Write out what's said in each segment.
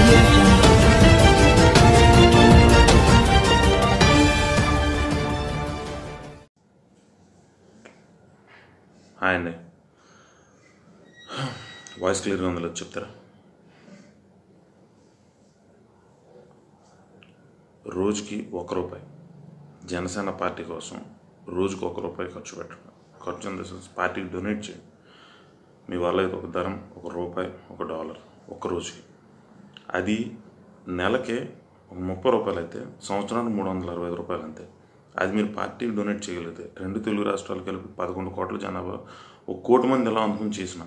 Hi అండి. Voice క్లియర్గా ఉందో చెప్తారా? రోజుకి ఒక రూపాయి. జనసేన పార్టీ కోసం రోజుకి ఒక రూపాయి ఖర్చు పెట్టడం. ఖర్చు ఇన్ ద సెన్స్ పార్టీకి డొనేట్ చేయండి మీ వాళ్ళకి ఒక ధరం ఒక రూపాయి ఒక డాలర్ ఒక రోజుకి. అది నెలకే ముప్పై రూపాయలు అయితే సంవత్సరానికి మూడు వందల అరవై ఐదు రూపాయలు అంతే అది మీరు పార్టీకి డొనేట్ చేయగలిగితే రెండు తెలుగు రాష్ట్రాలు కలిపి పదకొండు కోట్ల జనాభా ఒక కోటి మంది ఎలా అందుకుని చేసిన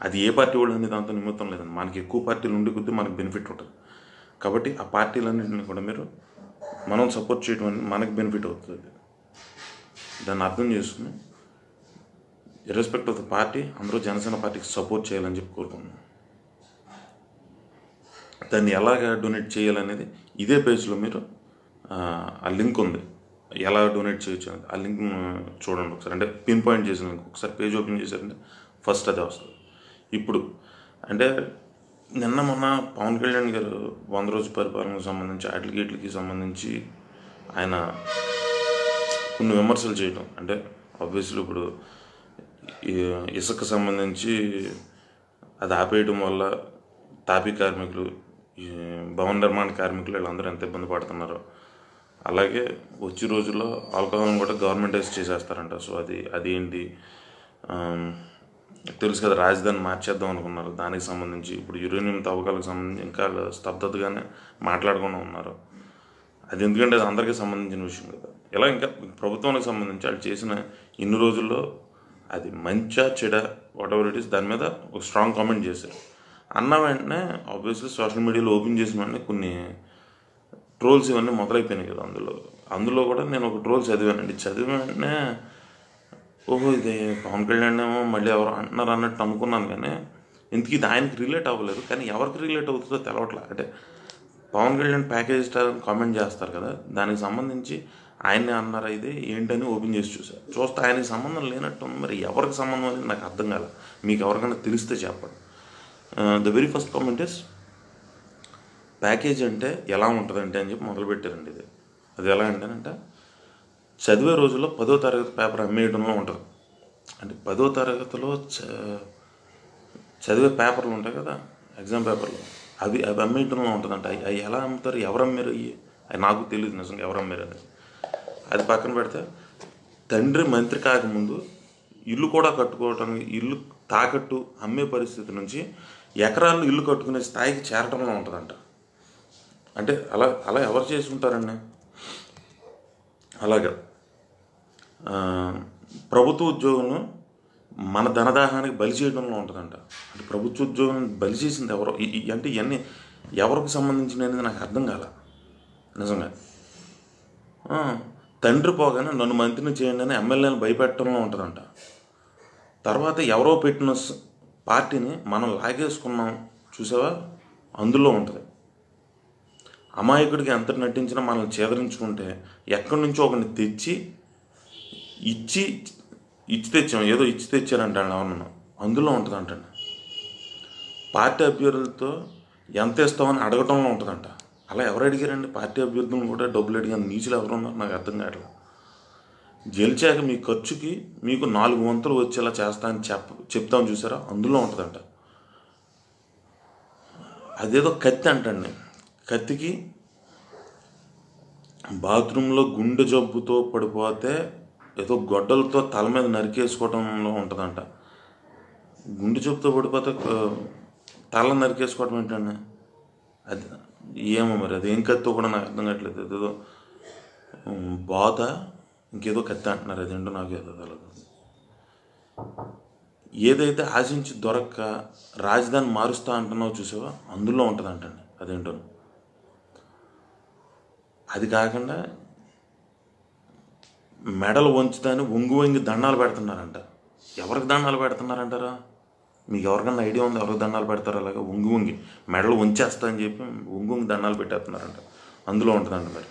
అది ఏ పార్టీ వాళ్ళు అనేది దాంతో నిమిత్తం లేదండి. మనకి ఎక్కువ పార్టీలు ఉండి కొద్దీ మనకి బెనిఫిట్ ఉంటుంది. కాబట్టి ఆ పార్టీలన్నింటినీ కూడా మీరు మనం సపోర్ట్ చేయడం అనేది మనకి బెనిఫిట్ అవుతుంది. దాన్ని అర్థం చేసుకుని ఇర్రెస్పెక్ట్ ఆఫ్ ద పార్టీ అందరూ జనసేన పార్టీకి సపోర్ట్ చేయాలని చెప్పి కోరుకుంటున్నాను దాన్ని ఎలాగ డొనేట్ చేయాలనేది ఇదే పేజ్లో మీరు ఆ, లింక్ ఉంది. ఎలా డొనేట్ చేయొచ్చు అనేది ఆ లింక్ చూడండి ఒకసారి. అంటే పిన్ పాయింట్ చేసిన లింక్. ఒకసారి పేజ్ ఓపెన్ చేశారంటే ఫస్ట్ అదే వస్తుంది. ఇప్పుడు అంటే నిన్న మొన్న పవన్ కళ్యాణ్ గారు వంద రోజు పరిపాలనకు సంబంధించి అడ్లిగేట్లకి సంబంధించి ఆయన కొన్ని విమర్శలు చేయటం. అంటే ఆబ్వియస్లీ ఇప్పుడు ఇసుక సంబంధించి అది ఆపేయడం వల్ల తాపీ కార్మికులు ఈ భవన నిర్మాణ కార్మికులు వీళ్ళందరూ ఎంత ఇబ్బంది పడుతున్నారో. అలాగే వచ్చే రోజుల్లో ఆల్కహాల్ని కూడా గవర్నమెంటైజ్ చేసేస్తారంట. సో అది అదేంటి? తెలుసు కదా రాజధాని మార్చేద్దాం అనుకున్నారు. దానికి సంబంధించి ఇప్పుడు యురేనియం తవ్వకాలకు సంబంధించి ఇంకా స్తబ్దతగానే మాట్లాడకుండా ఉన్నారు. అది ఎందుకంటే అది అందరికీ సంబంధించిన విషయం కదా. ఇలా ఇంకా ప్రభుత్వానికి సంబంధించి వాళ్ళు చేసిన ఇన్ని రోజుల్లో అది మంచా చెడ వాట్ ఎవర్ ఇట్ ఈస్ దాని మీద ఒక స్ట్రాంగ్ కామెంట్ చేశారు. అన్న వెంటనే ఆబ్వియస్లీ సోషల్ మీడియాలో ఓపెన్ చేసిన వెంటనే కొన్ని ట్రోల్స్ ఇవన్నీ మొదలైపోయినాయి కదా అందులో. అందులో కూడా నేను ఒక ట్రోల్ చదివానండి. చదివిన వెంటనే ఓహో ఇది పవన్ కళ్యాణ్ ఏమో మళ్ళీ ఎవరు అంటున్నారు అన్నట్టు అనుకున్నాను కానీ ఇంతకీ ఇది ఆయనకి రిలేట్ అవ్వలేదు. కానీ ఎవరికి రిలేట్ అవుతుందో తెలవట్లే. అంటే పవన్ కళ్యాణ్ ప్యాకేజ్ స్టార్ అని కామెంట్ చేస్తారు కదా దానికి సంబంధించి ఆయన్నే అన్నారు అయితే ఏంటని ఓపెన్ చేసి చూసారు చూస్తే ఆయనకి సంబంధం లేనట్టు ఉంది మరి ఎవరికి సంబంధం అనేది నాకు అర్థం కాలేదు మీకు ఎవరికైనా తెలిస్తే చెప్పండి. The very first comment is package అంటే ఎలా ఉంటుందంటే అని చెప్పి మొదలుపెట్టారండి ఇది. అది ఎలా అంటేనంటే చదివే రోజుల్లో పదో తరగతి పేపర్ అమ్మేయడంలో ఉంటుంది. అంటే పదో తరగతిలో చ- చదివే పేపర్లు ఉంటాయి కదా ఎగ్జామ్ పేపర్లు అవి అవి అమ్మేయడంలో ఉంటుందంట. అవి అవి ఎలా అమ్ముతారు? ఎవరు అమ్మారు? అవి అవి నాకు తెలియదు నిజంగా ఎవరు అమ్మారు అనేది. అది పక్కన పెడితే తండ్రి మంత్రి కాకముందు ఇల్లు కూడా కట్టుకోవటానికి ఇల్లు తాకట్టు అమ్మే పరిస్థితి నుంచి ఎకరాలు ఇల్లు కట్టుకునే స్థాయికి చేరటంలో ఉంటుందంట. అంటే అలా అలా ఎవరు చేసి ఉంటారండి? అలాగే ప్రభుత్వ ఉద్యోగం మన ధనదాహానికి బలి చేయడంలో ఉంటుందంట. అంటే ప్రభుత్వ ఉద్యోగం బలి చేసింది ఎవరో? ఈ- అంటే ఇవన్నీ ఎవరికి సంబంధించినది అనేది నాకు అర్థం కాల. నిజంగా. తండ్రి పోగానే నన్ను మంత్రిని చేయండి అని ఎమ్మెల్యేని భయపెట్టడంలో ఉంటుందంట. తర్వాత ఎవరో పెట్టిన పార్టీని మనం లాగేసుకున్నాం. చూసావా? అందులో ఉంటుంది. అమాయకుడికి ఎంత నటించినా మనల్ని చేదరించుకుంటే ఎక్కడి నుంచో ఒకరిని తెచ్చి ఇచ్చి ఇచ్చి తెచ్చాం. ఏదో ఇచ్చి తెచ్చారంటాడు అవును అందులో ఉంటుంది అంటండి పార్టీ అభ్యర్థులతో ఎంత ఇస్తామని అడగటంలో ఉంటుందంట. అలా ఎవరు అడిగారండి? పార్టీ అభ్యర్థులను కూడా డబ్బులు అడిగాను. నీచులు ఎవరు ఉన్నారు? నాకు అర్థం కావట్లేదు. గెలిచాక మీ ఖర్చుకి మీకు నాలుగు వంతులు వచ్చేలా చేస్తా అని చెప్ప చెప్తాం చూసారా? అందులో ఉంటుందంట. అదేదో కత్తి అంటండి కత్తికి బాత్రూంలో గుండె జబ్బుతో పడిపోతే ఏదో గొడ్డలతో తల మీద నరికేసుకోవడంలో ఉంటుందంట. గుండె జబ్బుతో పడిపోతే తల నరికేసుకోవడం ఏంటండి? అది ఏమో మరి అది ఏం కత్తో కూడా నాకు అర్థం కావట్లేదు. ఏదో బాధ ఇంకేదో కత్తి అంటున్నారు అదేంటో నాకు ఏదో తెలియదు ఏదైతే ఆశించి దొరక్క రాజధాని మారుస్తా అంటున్నావు చూసావా? అందులో ఉంటుంది అంటండి అదేంటో. అది కాకుండా మెడలు వంచుతాని వంగు వంగి దండాలు పెడుతున్నారంట. ఎవరికి దండాలు పెడుతున్నారంటారా? మీకు ఎవరికన్నా ఐడియా ఉంది? ఎవరికి దండాలు పెడతారు అలాగా ఉంగి ఉంగి మెడలు ఉంచేస్తా అని చెప్పి ఉంగి ఉంగి దండాలు పెట్టేస్తున్నారంట. అందులో ఉంటుందంట మరి.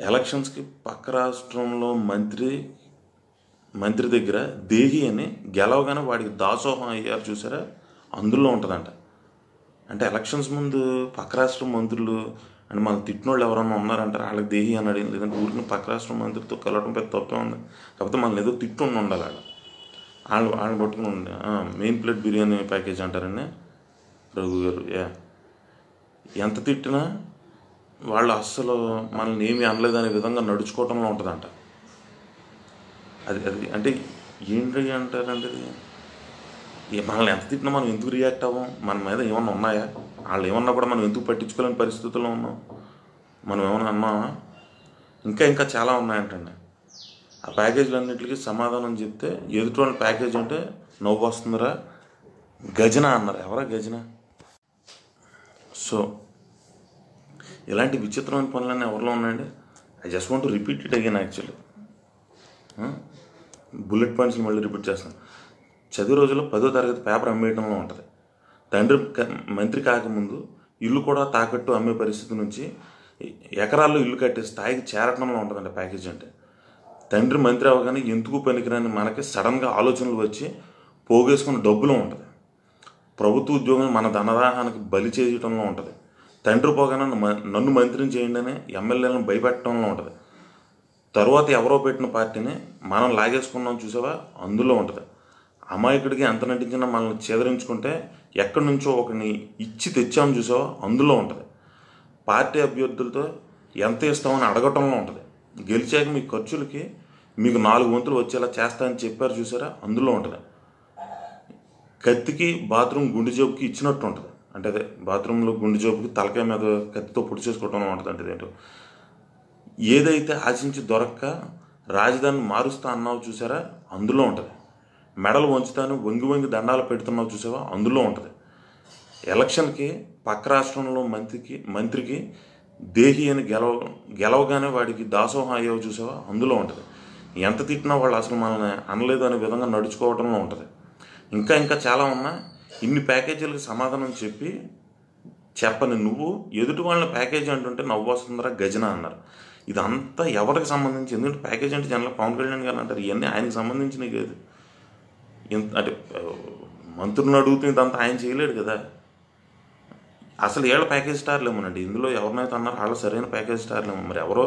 ఎలక్షన్స్కి పక్క రాష్ట్రంలో మంత్రి మంత్రి దగ్గర దేహి అని గెలవగానే వాడికి దాసోహం అయ్యారు చూసారా? అందులో ఉంటుందంట. అంటే ఎలక్షన్స్ ముందు పక్క రాష్ట్రం మంత్రులు అంటే మన తిట్టినోళ్ళు ఎవరన్నా ఉన్నారంటారు? వాళ్ళకి దేహి అని అడిగింది లేదంటే ఊరికి పక్క రాష్ట్రం మంత్రితో కలవడం పెద్ద తప్పే ఉంది. కాకపోతే మనం ఏదో తిట్టుండి ఉండాలి ఆడ వాళ్ళు వాళ్ళు పట్టుకుని ఉండే. మెయిన్ ప్లేట్ బిర్యానీ ప్యాకేజ్ అంటారండి రఘు గారు. యా. ఎంత తిట్టినా వాళ్ళు అస్సలు మనల్ని ఏమీ అనలేదనే విధంగా నడుచుకోవటంలో ఉంటుందంట. అది అది అంటే ఏంటి అంటారంటే మనల్ని ఎంత తిట్టినా మనం ఎందుకు రియాక్ట్ అవ్వం? మన మీద ఏమన్నా ఉన్నాయా? వాళ్ళు ఏమన్నా కూడా మనం ఎందుకు పట్టించుకోలేని పరిస్థితుల్లో ఉన్నాం? మనం ఏమన్నా అన్నామా? ఇంకా ఇంకా చాలా ఉన్నాయంటండి. ఆ ప్యాకేజీలన్నింటికి సమాధానం చెప్తే ఎదుటి ప్యాకేజ్ అంటే నవ్వు వస్తుందిరా గజన అన్నారు. ఎవరా గజన? సో ఇలాంటి విచిత్రమైన పనులన్నీ ఎవరిలో ఉన్నాయండి? I just want repeat it again actually bullet పాయింట్స్ని మళ్ళీ రిపీట్ చేస్తాను. చదివే రోజుల్లో పదో తరగతి పేపర్ అమ్మేయడంలో ఉంటుంది. తండ్రి మంత్రి కాకముందు ఇల్లు కూడా తాకట్టు అమ్మే పరిస్థితి నుంచి ఎకరాల్లో ఇల్లు కట్టే స్థాయికి చేరటంలో ఉంటుందండి ప్యాకేజ్ అంటే. తండ్రి మంత్రి అవగానే ఎందుకు పనికిరాని మనకి సడన్గా ఆలోచనలు వచ్చి పోగేసుకున్న డబ్బులో ఉంటుంది. ప్రభుత్వ ఉద్యోగం మన ధనదాహానికి బలి చేయటంలో ఉంటుంది. తండ్రి పోగానే మ- నన్ను మంత్రిని చేయండి అని ఎమ్మెల్యేలను భయపెట్టడంలో ఉంటుంది. తరువాత ఎవరో పెట్టిన పార్టీని మనం లాగేసుకున్నాం చూసావా? అందులో ఉంటుంది. అమాయకుడికి ఎంత నటించినా మనల్ని చేదరించుకుంటే ఎక్కడి నుంచో ఒకరిని ఇచ్చి తెచ్చాము చూసావా? అందులో ఉంటుంది. పార్టీ అభ్యర్థులతో ఎంత ఇస్తామని అడగటంలో ఉంటుంది. గెలిచాక మీ ఖర్చులకి మీకు నాలుగు వంతులు వచ్చేలా చేస్తా అని చెప్పారు చూసారా? అందులో ఉంటుంది. కత్తికి బాత్రూమ్ గుండె జోబుకి ఇచ్చినట్టు ఉంటుంది. అంటే అదే బాత్రూంలో గుండె జోబుకి తలకాయ మీద కత్తితో పొడి చేసుకోవటం ఉంటుంది అంటే ఏంటో. ఏదైతే ఆశించి దొరక్క రాజధాని మారుస్తా అన్నావు చూసారా? అందులో ఉంటుంది. మెడలు వంచుతాను వంగి వంగి దండాలు పెడుతున్నావు చూసావా? అందులో ఉంటుంది. ఎలక్షన్కి పక్క రాష్ట్రంలో మంత్రికి మంత్రికి దేహి అని గెలవ గెలవగానే వాడికి దాసోహం అయ్యో చూసావా? అందులో ఉంటుంది. ఎంత తిట్టినా వాళ్ళు అసలు మనల్ని అనలేదు అనే విధంగా నడుచుకోవడంలో ఉంటుంది. ఇంకా ఇంకా చాలా ఉన్నా ఇన్ని ప్యాకేజీలకు సమాధానం చెప్పి చెప్పని నువ్వు ఎదుటి వాళ్ళ ప్యాకేజీ అంటుంటే నవ్వు వస్తుందరా గజన అన్నారు. ఇదంతా ఎవరికి సంబంధించి? ఎందుకంటే ప్యాకేజ్ అంటే జనరల్ పవన్ కళ్యాణ్ గారు అంటారు ఇవన్నీ ఆయనకి సంబంధించినవి కాదు. ఇంత అంటే మంత్రులను అడుగుతుంది ఇదంతా ఆయన చేయలేడు కదా. అసలు ఏళ్ళ ప్యాకేజ్ స్టార్లు ఏమోనండి ఇందులో ఎవరినైతే అన్నారో వాళ్ళ సరైన ప్యాకేజ్ స్టార్లు ఏమో మరి ఎవరో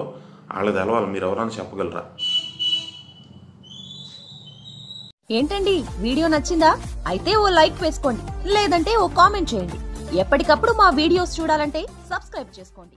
వాళ్ళది తెలవాలి. మీరు ఎవరైనా చెప్పగలరా? ఏంటండి? వీడియో నచ్చిందా? అయితే ఓ లైక్ వేసుకోండి. లేదంటే ఓ కామెంట్ చేయండి. ఎప్పటికప్పుడు మా వీడియోస్ చూడాలంటే సబ్స్క్రైబ్ చేసుకోండి.